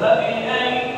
فبأي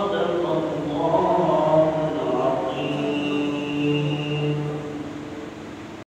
Ondan